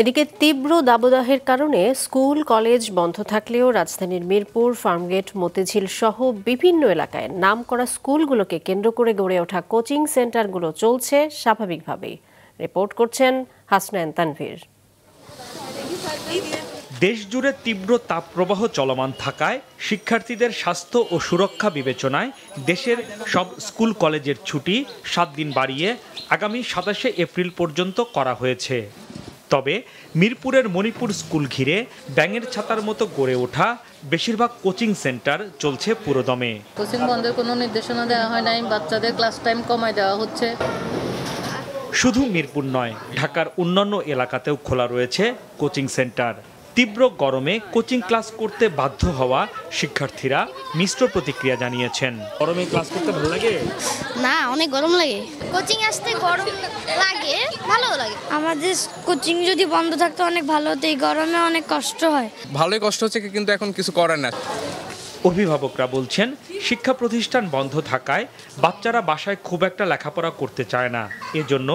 এদিকে তীব্র দাবদাহের কারণে স্কুল, কলেজ বন্ধ থাকলেও রাজধানীর মিরপুর, ফার্মগেট, মতিঝিল সহ বিভিন্ন এলাকায় নাম করা স্কুলগুলোকে কেন্দ্র করে গড়ে ওঠা কোচিং সেন্টারগুলো চলছে স্বাভাবিকভাবেই। রিপোর্ট করছেন হাসনায়ন তানভীর। দেশ জুড়ে তীব্র তাপপ্রবাহ চলমান থাকায় শিক্ষার্থীদের স্বাস্থ্য ও সুরক্ষা বিবেচনায় দেশের সব স্কুল কলেজের ছুটি সাত দিন বাড়িয়ে আগামী সাতাশে এপ্রিল পর্যন্ত করা হয়েছে। তবে মিরপুরের মণিপুর স্কুল ঘিরে ব্যাঙের ছাতার মতো গড়ে ওঠা বেশিরভাগ কোচিং সেন্টার চলছে পুরোদমে। কোচিং বন্ধের কোনো নির্দেশনা দেওয়া হয় নাই বাচ্চাদের ক্লাস টাইম কমায় দেওয়া হচ্ছে। শুধু মিরপুর নয় ঢাকার অন্যান্য এলাকাতেও খোলা রয়েছে কোচিং সেন্টার। তীব্র গরমে কোচিং ক্লাস করতে বাধ্য হওয়া শিক্ষার্থীরা মিশ্র প্রতিক্রিয়া জানিয়েছেন। গরমে ক্লাস করতে ভালো লাগে? না অনেক গরম লাগে। কোচিং আসতে গরম লাগে ভালো লাগে। আমাদের কোচিং যদি বন্ধ থাকতো অনেক ভালো হতো এই গরমে অনেক কষ্ট হয়। ভালোই কষ্ট হচ্ছে কিন্তু এখন কিছু করার না। অভিভাবকরা বলছেন শিক্ষা প্রতিষ্ঠান বন্ধ থাকায় বাচ্চারা বাসায় খুব একটা লেখাপড়া করতে চায় না। এজন্য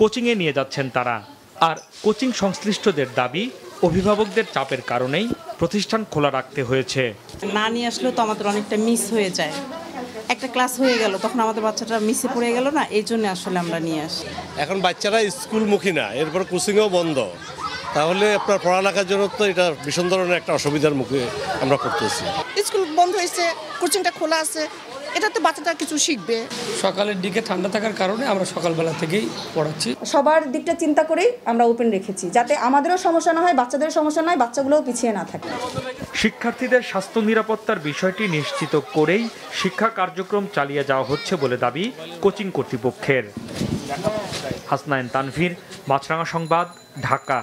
কোচিংয়ে নিয়ে যাচ্ছেন তারা। আর কোচিং সংশ্লিষ্টদের দাবি অভিভাবকদের চাপের কারণেই প্রতিষ্ঠান খোলা রাখতে হয়েছে। না নিয়ে আসলেও তো আমাদের অনেকটা মিস হয়ে যায়। একটা ক্লাস হয়ে গেল তখন আমাদের বাচ্চাটা মিসে পড়ে গেল না এই জন্য আসলে আমরা নিয়ে আসি। এখন বাচ্চারা স্কুল স্কুলমুখী না এরপর কোচিংও বন্ধ। তাহলে আপনার পড়ালেখার জন্য তো এটা ভীষণ ধরনের একটা অসুবিধার মুখে আমরা পড়তেছি। স্কুল বন্ধ হয়েছে কোচিংটা খোলা আছে এটাতে বাচ্চাটা কিছু শিখবে। সকালের দিকে ঠান্ডা থাকার কারণে আমরা সকালবেলা থেকেই পড়াচ্ছি। সবার দিকটা চিন্তা করেই আমরা ওপেন রেখেছি যাতে আমাদেরও সমস্যা না হয় বাচ্চাদের সমস্যা নয় বাচ্চাগুলোও পিছিয়ে না থাকে। শিক্ষার্থীদের স্বাস্থ্য নিরাপত্তার বিষয়টি নিশ্চিত করেই শিক্ষা কার্যক্রম চালিয়ে যাওয়া হচ্ছে বলে দাবি কোচিং কর্তৃপক্ষের। হাসনাইন তানভীর মাছরাঙা সংবাদ ঢাকা।